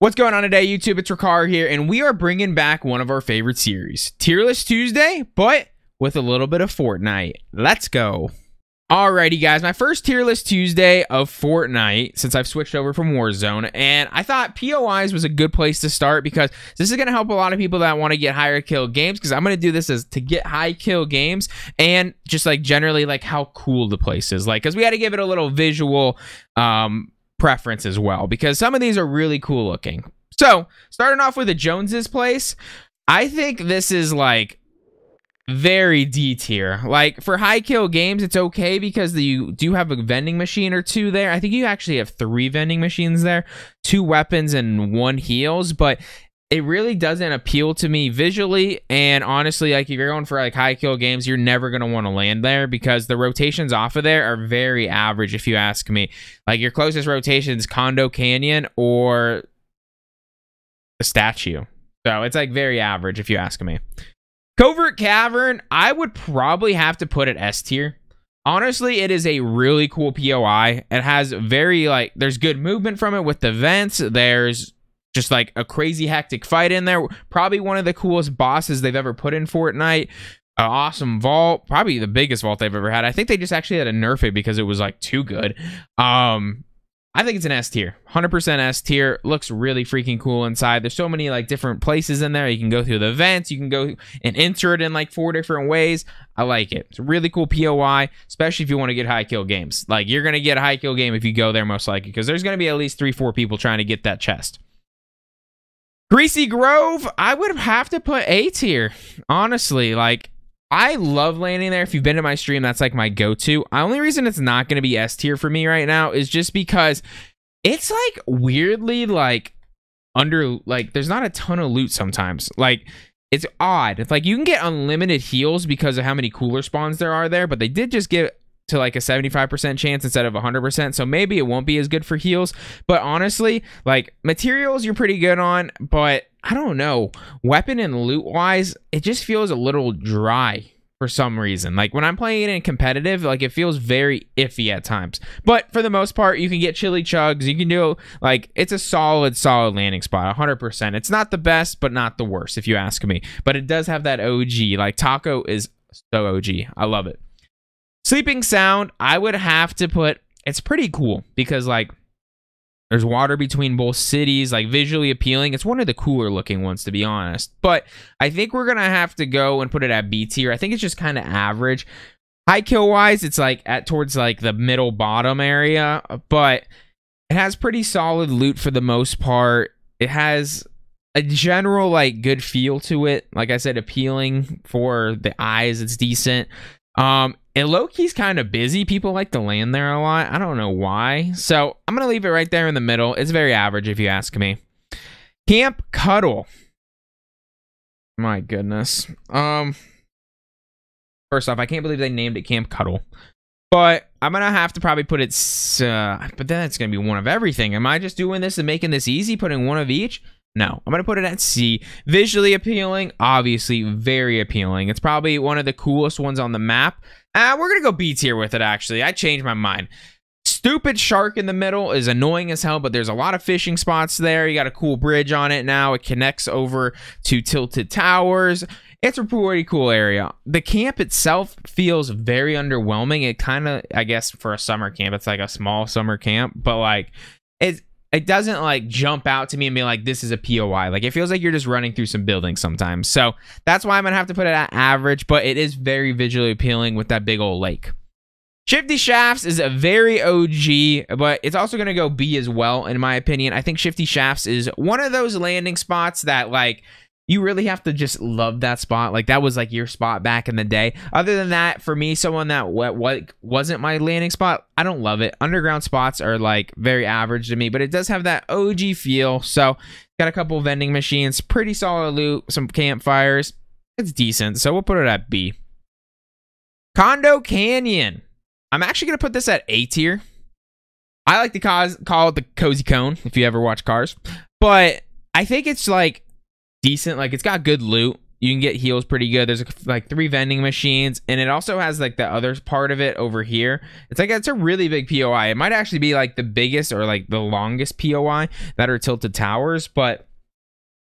What's going on today, YouTube? It's Rikar here, and we are bringing back one of our favorite series, Tier List Tuesday, but with a little bit of Fortnite. Let's go. Alrighty, guys, my first Tier List Tuesday of Fortnite since I've switched over from Warzone, and I thought POIs was a good place to start because this is going to help a lot of people that want to get higher kill games because I'm going to do this as to get high kill games and just like generally like how cool the place is. Like, because we had to give it a little visual um preference as well because some of these are really cool looking. So, starting off with the Joneses place, I think this is like very D tier. Like for high kill games, it's okay because you do have a vending machine or two there. I think you actually have three vending machines there, two weapons and one heals, but it really doesn't appeal to me visually. And honestly like if you're going for like high kill games you're never going to want to land there because the rotations off of there are very average if you ask me. Like your closest rotation is condo canyon or a statue. So it's like very average if you ask me. Covert cavern i would probably have to put it s tier. Honestly it is a really cool poi it has very like there's good movement from it with the vents. There's just like a crazy hectic fight in there. Probably one of the coolest bosses they've ever put in Fortnite. An awesome vault, probably the biggest vault they've ever had. I think they just actually had to nerf it because it was like too good. Um, I think it's an S tier, 100% S tier. Looks really freaking cool inside. There's so many like different places in there. You can go through the vents. You can go and enter it in like four different ways. I like it. It's a really cool POI, especially if you want to get high kill games. Like you're gonna get a high kill game if you go there most likely because there's gonna be at least three, four people trying to get that chest. Greasy Grove, I would have to put A tier. Honestly, like I love landing there. If you've been to my stream, that's like my go-to. Only reason it's not going to be S tier for me right now is just because it's like weirdly like under like there's not a ton of loot sometimes. Like it's odd. It's like you can get unlimited heals because of how many cooler spawns there are there, but they did just give to like a 75% chance instead of 100%. So maybe it won't be as good for heals. But honestly, like materials you're pretty good on, but I don't know. Weapon and loot wise, it just feels a little dry for some reason. Like when I'm playing it in competitive, like it feels very iffy at times. But for the most part, you can get chili chugs. You can do like it's a solid, solid landing spot, 100%. It's not the best, but not the worst, if you ask me. But it does have that OG. Like Taco is so OG. I love it. Sleepy Sound, I would have to put it's pretty cool because like there's water between both cities, like visually appealing. It's one of the cooler looking ones to be honest. But I think we're going to have to go and put it at B tier. I think it's just kind of average. High kill wise, it's like at towards like the middle bottom area, but it has pretty solid loot for the most part. It has a general like good feel to it. Like I said, appealing for the eyes. It's decent. Um, and low key's kind of busy. People like to land there a lot. I don't know why. So I'm gonna leave it right there in the middle. It's very average if you ask me. Camp Cuddle. My goodness. Um. First off, I can't believe they named it Camp Cuddle. But I'm gonna have to probably put it. Uh, but then it's gonna be one of everything. Am I just doing this and making this easy, putting one of each? No, I'm going to put it at C. Visually appealing, obviously very appealing. It's probably one of the coolest ones on the map. Uh, we're going to go B tier with it, actually. I changed my mind. Stupid shark in the middle is annoying as hell, but there's a lot of fishing spots there. You got a cool bridge on it now. It connects over to Tilted Towers. It's a pretty cool area. The camp itself feels very underwhelming. It kind of, I guess, for a summer camp, it's like a small summer camp, but like, it's it doesn't like jump out to me and be like this is a POI. Like it feels like you're just running through some buildings sometimes. So that's why I'm gonna have to put it at average, but it is very visually appealing with that big old lake. Shifty Shafts is a very OG, but it's also going to go B as well, in my opinion. I think Shifty Shafts is one of those landing spots that, like, you really have to just love that spot. Like that was like your spot back in the day. Other than that, for me, someone that what what wasn't my landing spot, I don't love it. Underground spots are like very average to me, but it does have that OG feel. So got a couple vending machines, pretty solid loot, some campfires. It's decent. So we'll put it at B. Condo Canyon. I'm actually gonna put this at A tier. I like to cause, call it the cozy cone if you ever watch Cars, but I think it's like decent. Like it's got good loot. You can get heals pretty good. There's like three vending machines, and it also has like the other part of it over here. It's like it's a really big POI. It might actually be like the biggest or like the longest POI that are tilted towers, but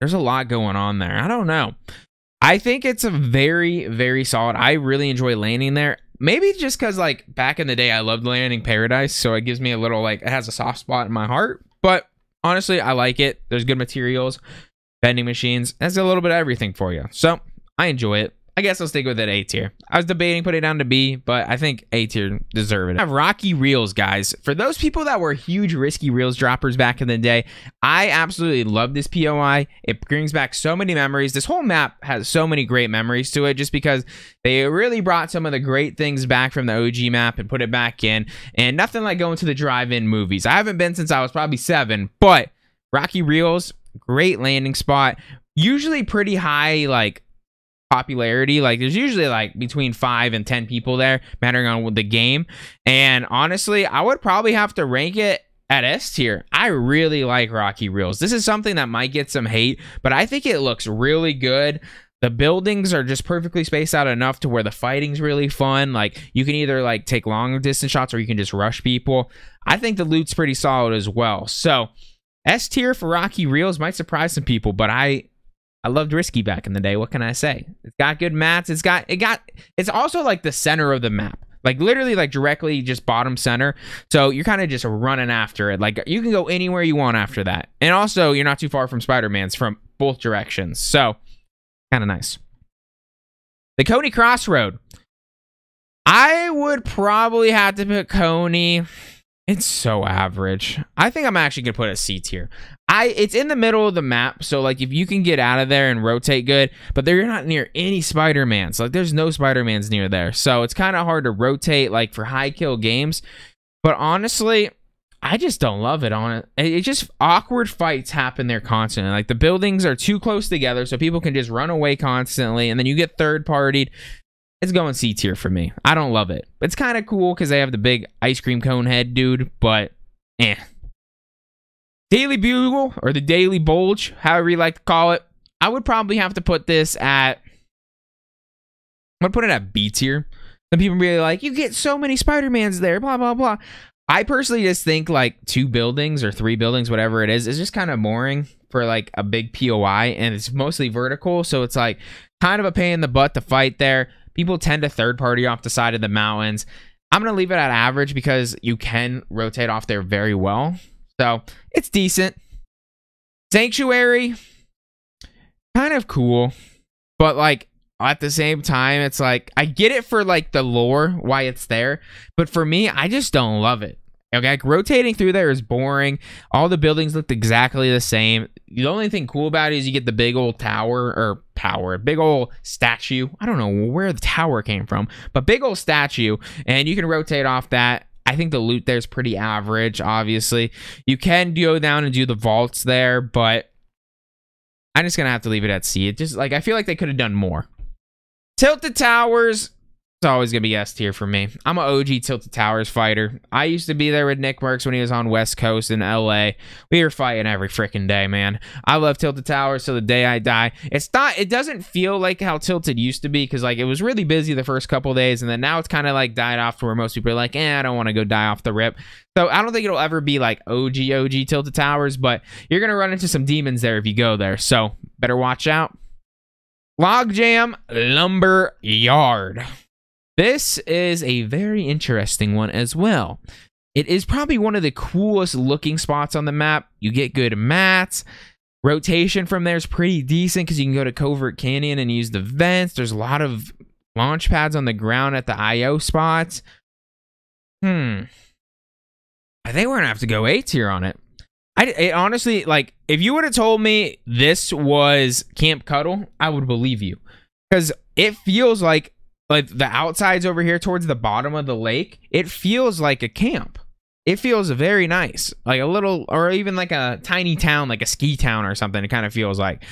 there's a lot going on there. I don't know. I think it's a very, very solid. I really enjoy landing there. Maybe just because like back in the day I loved landing paradise, so it gives me a little like it has a soft spot in my heart. But honestly, I like it. There's good materials, vending machines. That's a little bit of everything for you. So I enjoy it. I guess I'll stick with it A tier. I was debating putting it down to B, but I think A tier deserve it. I have Rocky Reels, guys. For those people that were huge Risky Reels droppers back in the day, I absolutely love this POI. It brings back so many memories. This whole map has so many great memories to it just because they really brought some of the great things back from the OG map and put it back in. And nothing like going to the drive-in movies. I haven't been since I was probably seven, but Rocky Reels, great landing spot. Usually pretty high, like popularity. Like there's usually like between five and ten people there, mattering on the game. And honestly, I would probably have to rank it at S tier. I really like Rocky Reels. This is something that might get some hate, but I think it looks really good. The buildings are just perfectly spaced out enough to where the fighting's really fun. Like you can either like take long distance shots or you can just rush people. I think the loot's pretty solid as well. So S tier for Rocky Reels might surprise some people, but I I loved Risky back in the day. What can I say? It's got good mats. It's got it got it's also like the center of the map. Like literally like directly just bottom center. So you're kind of just running after it. Like you can go anywhere you want after that. And also you're not too far from Spider-Man's from both directions. So kind of nice. The Coney Crossroad. I would probably have to put Coney it's so average. I think I'm actually gonna put a C tier. I it's in the middle of the map, so like if you can get out of there and rotate good, but they're not near any Spider-Mans. Like there's no Spider-Mans near there. So it's kind of hard to rotate like for high kill games. But honestly, I just don't love it on it. It just awkward fights happen there constantly. Like the buildings are too close together, so people can just run away constantly, and then you get third partied it's going C tier for me. I don't love it. It's kind of cool because they have the big ice cream cone head dude, but eh. Daily Bugle or the Daily Bulge, however you like to call it. I would probably have to put this at. I'm gonna put it at B tier. Some people be like, you get so many Spider-Mans there, blah blah blah. I personally just think like two buildings or three buildings, whatever it is, is just kind of boring for like a big POI, and it's mostly vertical, so it's like kind of a pain in the butt to fight there. People tend to third party off the side of the mountains. I'm going to leave it at average because you can rotate off there very well. So it's decent. Sanctuary, kind of cool. But like at the same time, it's like I get it for like the lore, why it's there. But for me, I just don't love it. Okay, like rotating through there is boring. All the buildings looked exactly the same. The only thing cool about it is you get the big old tower or power, big old statue. I don't know where the tower came from, but big old statue, and you can rotate off that. I think the loot there is pretty average, obviously. You can go down and do the vaults there, but I'm just gonna have to leave it at C. It just like I feel like they could have done more. Tilted Towers, it's always gonna be S tier for me. I'm an OG Tilted Towers fighter. I used to be there with Nick Mercs when he was on West Coast in LA. We were fighting every freaking day, man. I love Tilted Towers till the day I die. It's not. It doesn't feel like how Tilted used to be because like it was really busy the first couple days, and then now it's kind of like died off to where most people are like, eh, I don't want to go die off the rip. So I don't think it'll ever be like OG OG Tilted Towers, but you're gonna run into some demons there if you go there. So better watch out. Logjam Lumber Yard. This is a very interesting one as well. It is probably one of the coolest looking spots on the map. You get good mats. Rotation from there is pretty decent because you can go to Covert Canyon and use the vents. There's a lot of launch pads on the ground at the IO spots. Hmm. I think we're going to have to go A tier on it. I it honestly, like, if you would have told me this was Camp Cuddle, I would believe you. Because it feels like like the outsides over here towards the bottom of the lake, it feels like a camp. It feels very nice, like a little, or even like a tiny town, like a ski town or something. It kind of feels like.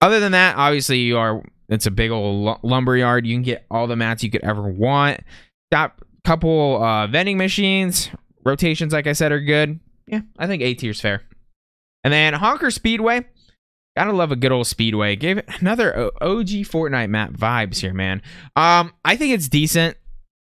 Other than that, obviously you are. It's a big old lumber yard. You can get all the mats you could ever want. Got a couple uh, vending machines. Rotations, like I said, are good. Yeah, I think A tier's fair. And then Chonker Speedway. Gotta love a good old speedway. Gave it another OG Fortnite map vibes here, man. Um, I think it's decent.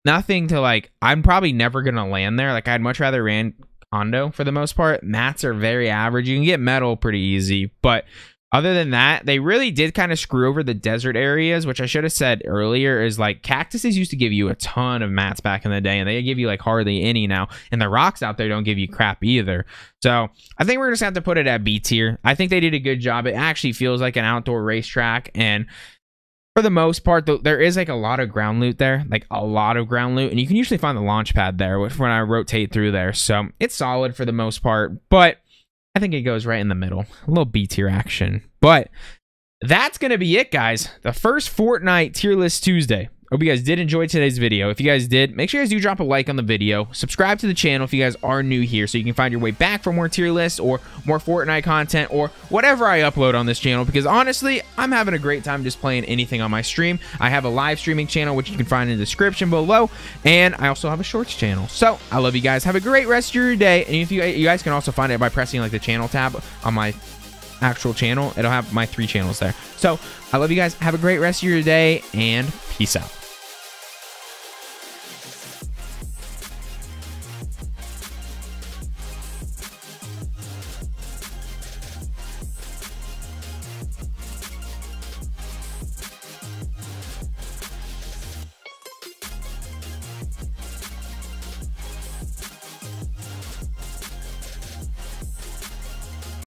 Nothing to like. I'm probably never gonna land there. Like I'd much rather ran Condo for the most part. Mats are very average. You can get metal pretty easy, but other than that, they really did kind of screw over the desert areas, which I should have said earlier is like cactuses used to give you a ton of mats back in the day, and they give you like hardly any now. And the rocks out there don't give you crap either. So I think we're just gonna have to put it at B tier. I think they did a good job. It actually feels like an outdoor racetrack, and for the most part, though, there is like a lot of ground loot there, like a lot of ground loot, and you can usually find the launch pad there when I rotate through there. So it's solid for the most part, but I think it goes right in the middle. A little B tier action. But that's going to be it, guys. The first Fortnite tier list Tuesday. Hope you guys did enjoy today's video. If you guys did, make sure you guys do drop a like on the video. Subscribe to the channel if you guys are new here so you can find your way back for more tier lists or more Fortnite content or whatever I upload on this channel because honestly, I'm having a great time just playing anything on my stream. I have a live streaming channel which you can find in the description below and I also have a shorts channel. So, I love you guys. Have a great rest of your day and if you, you guys can also find it by pressing like the channel tab on my actual channel. It'll have my three channels there. So, I love you guys. Have a great rest of your day and peace out.